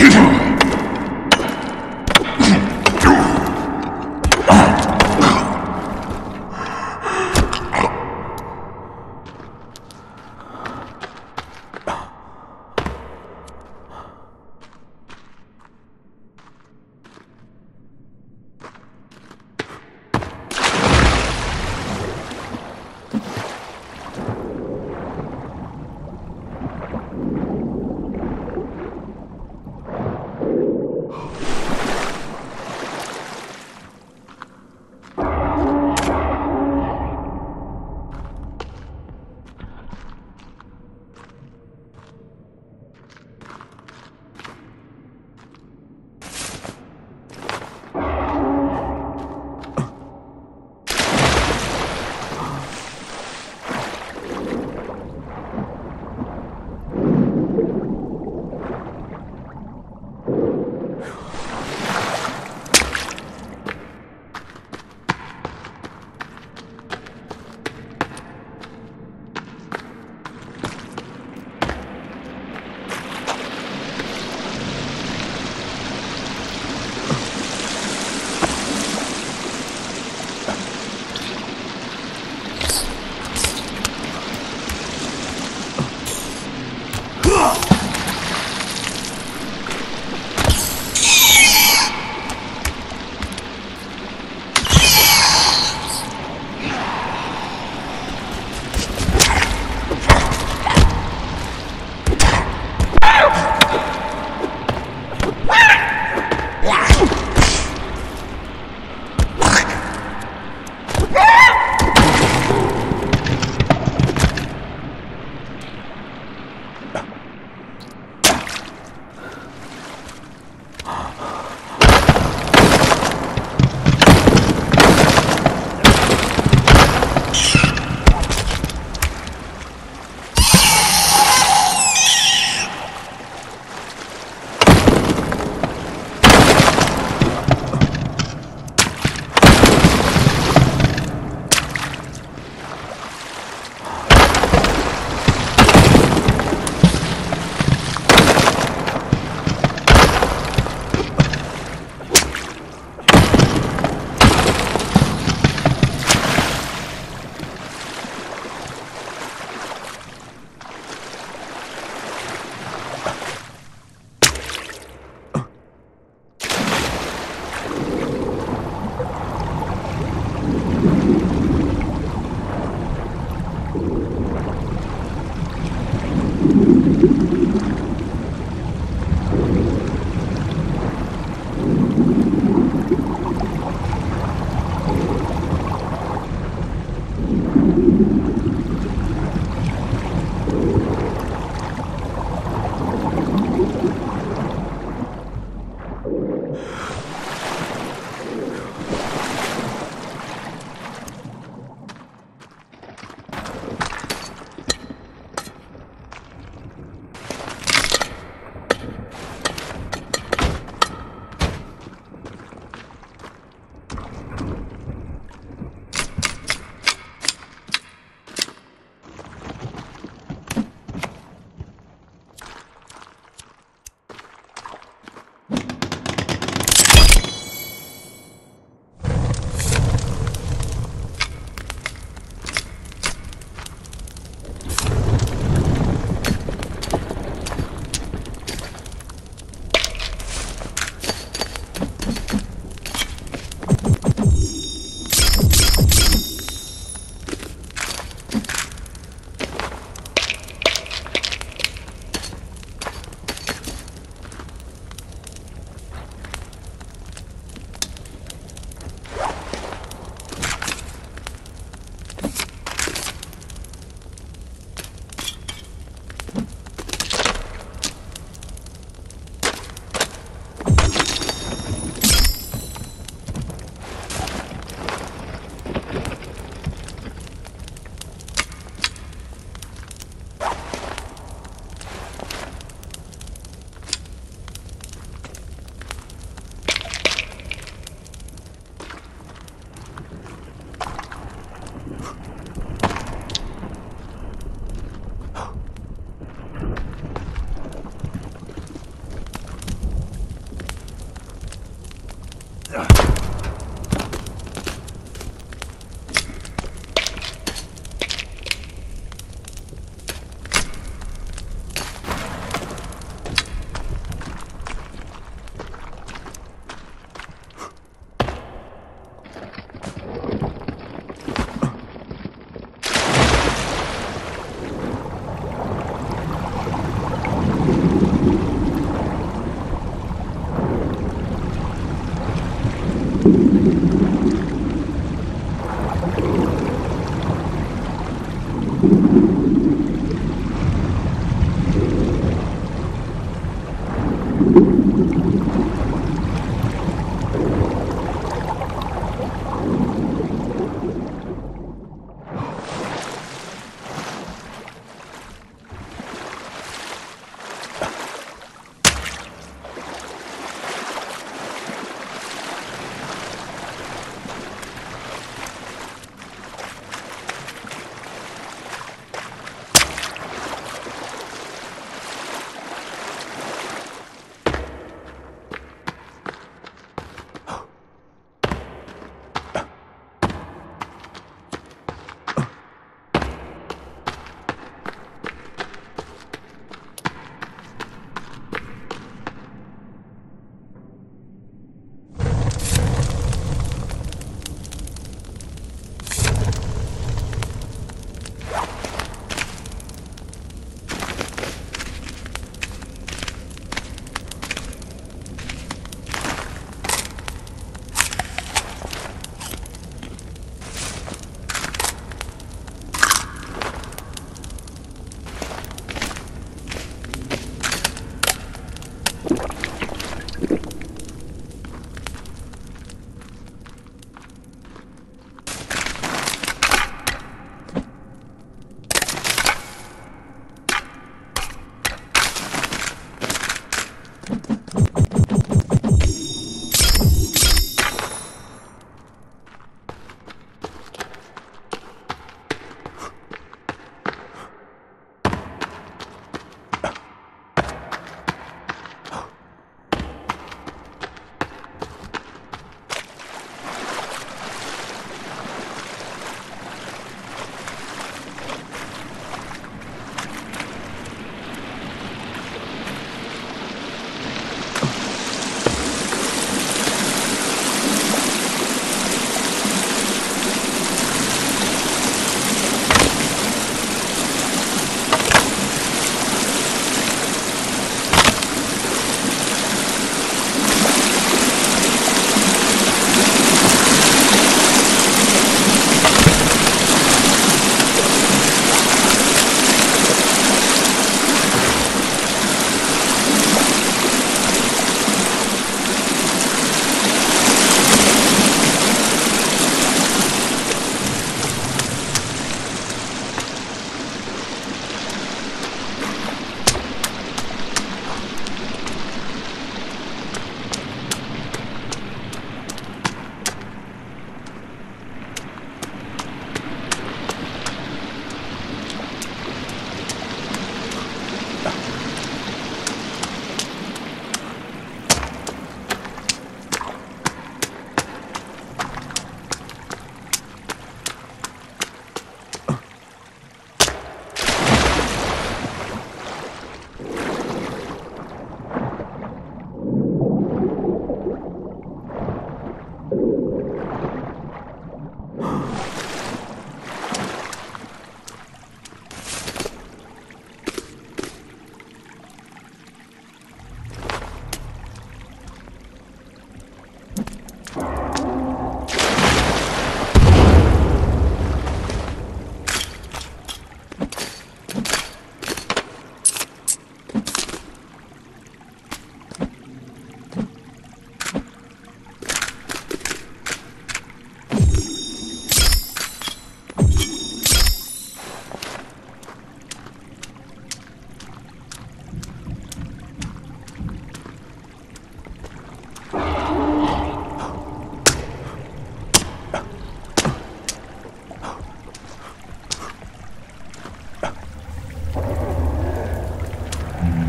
Hit Evil!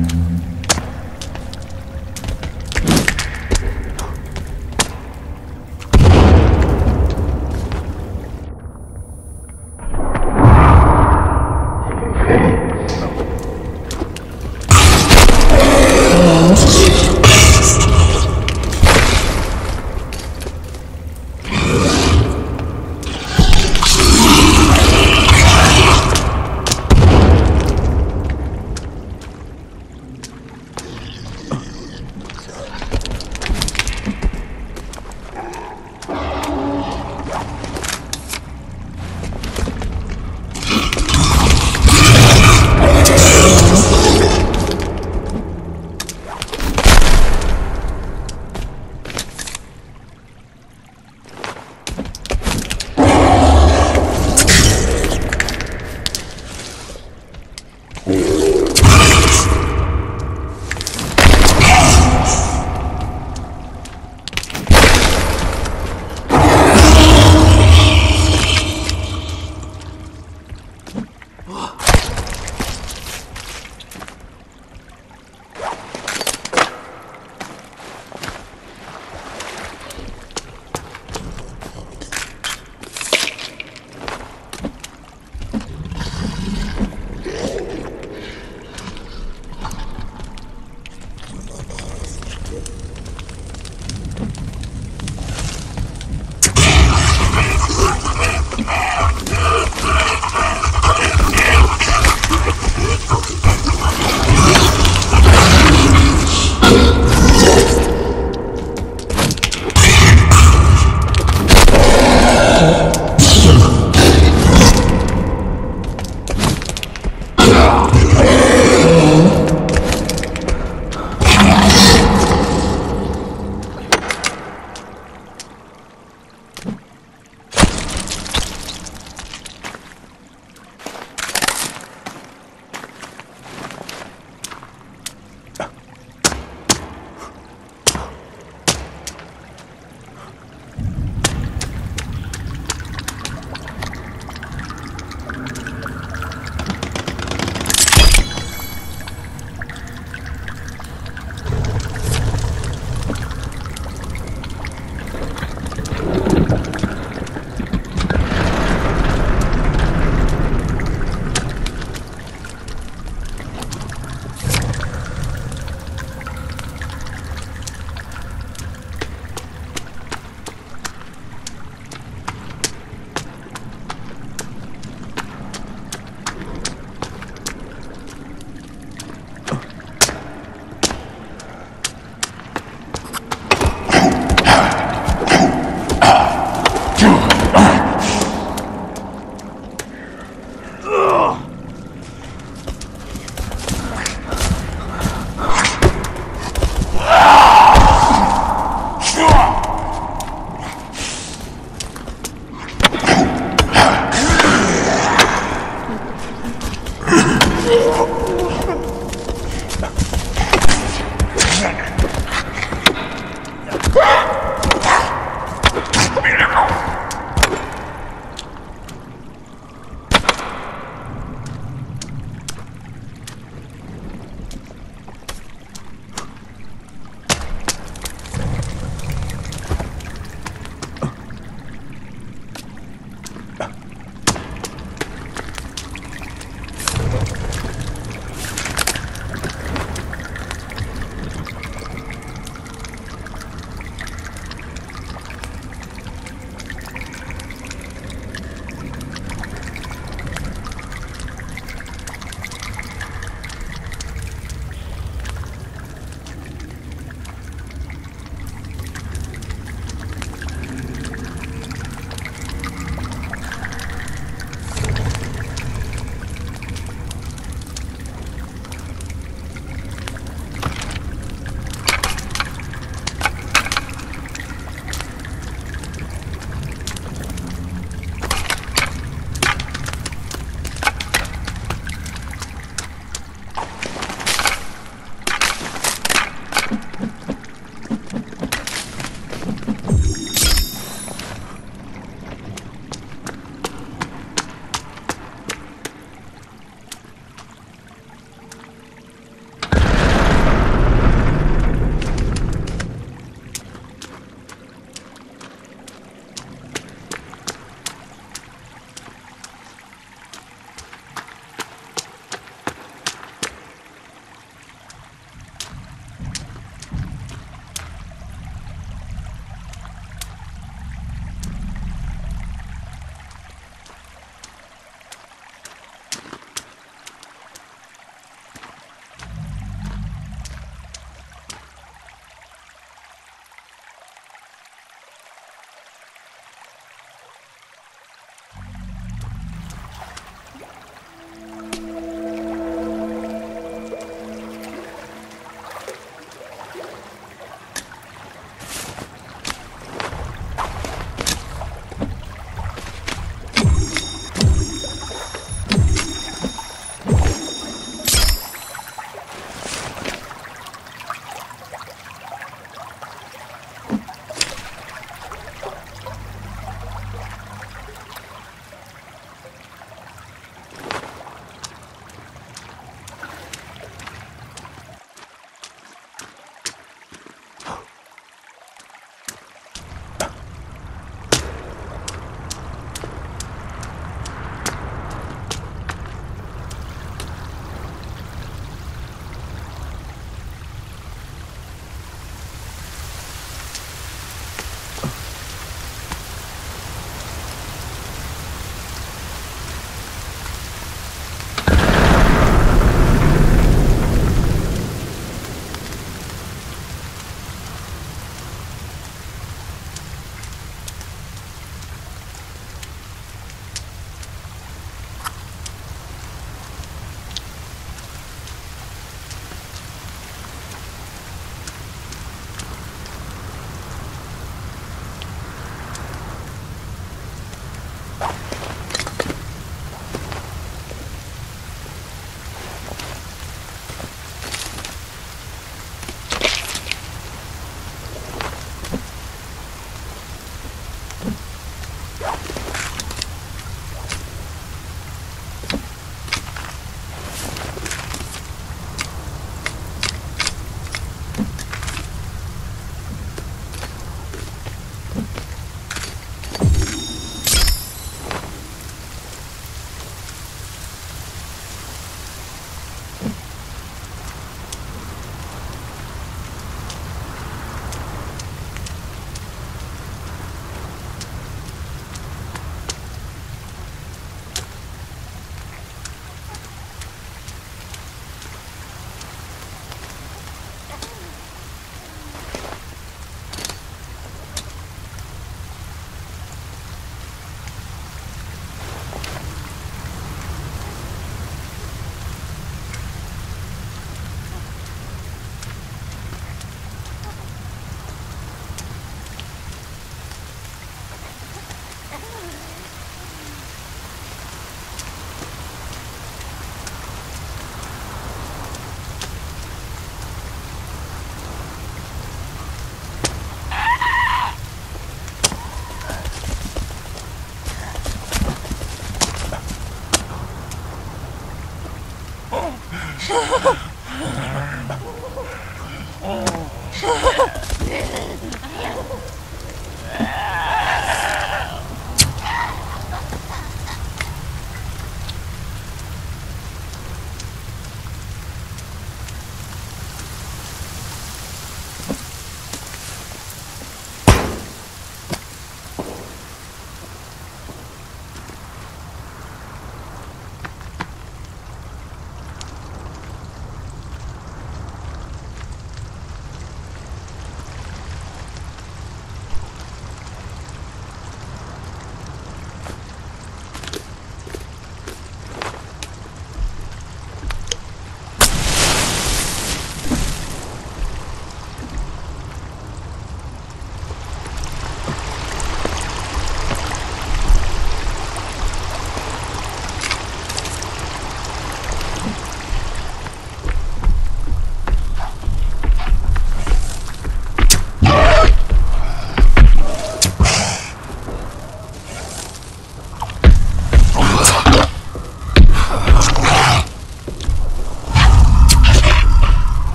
Mm-hmm.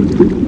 Ah!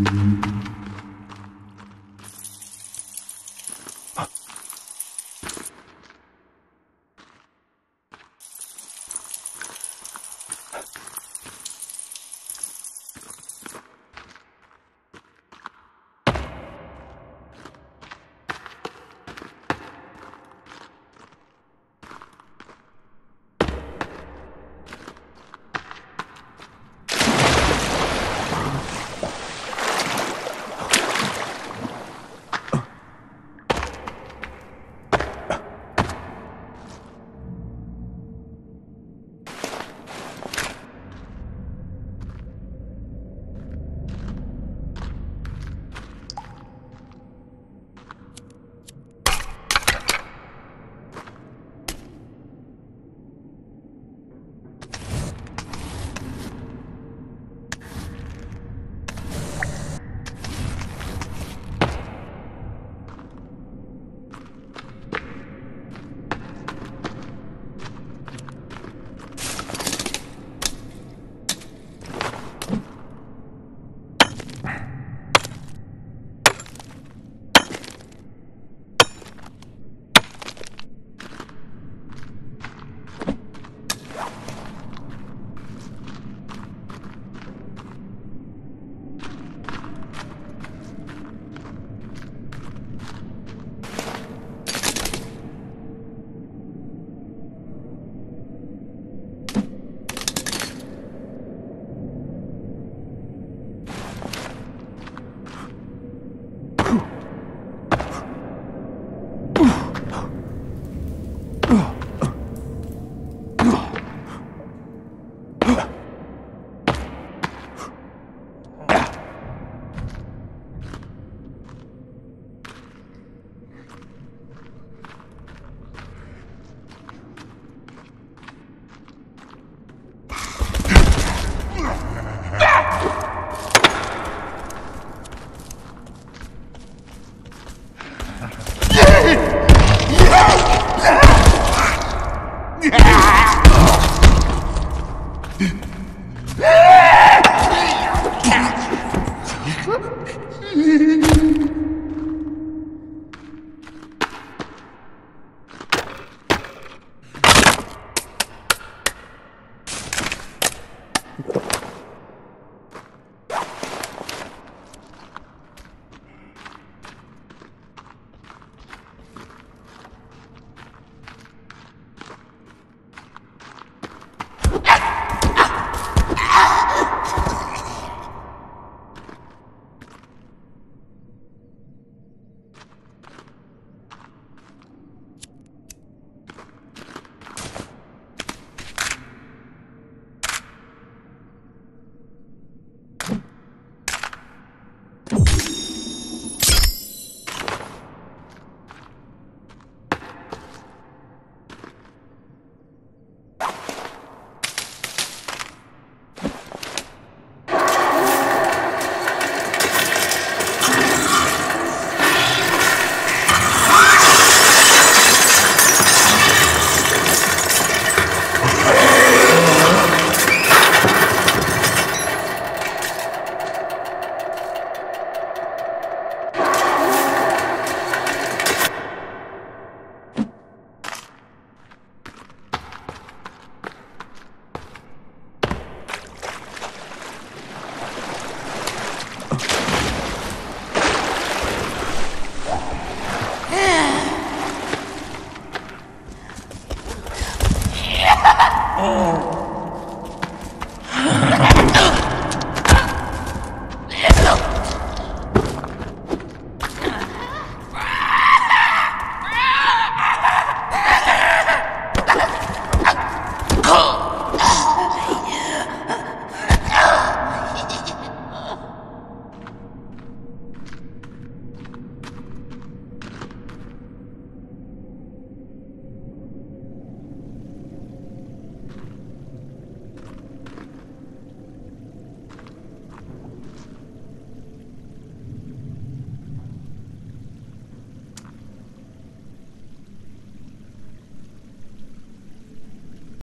Mm-hmm.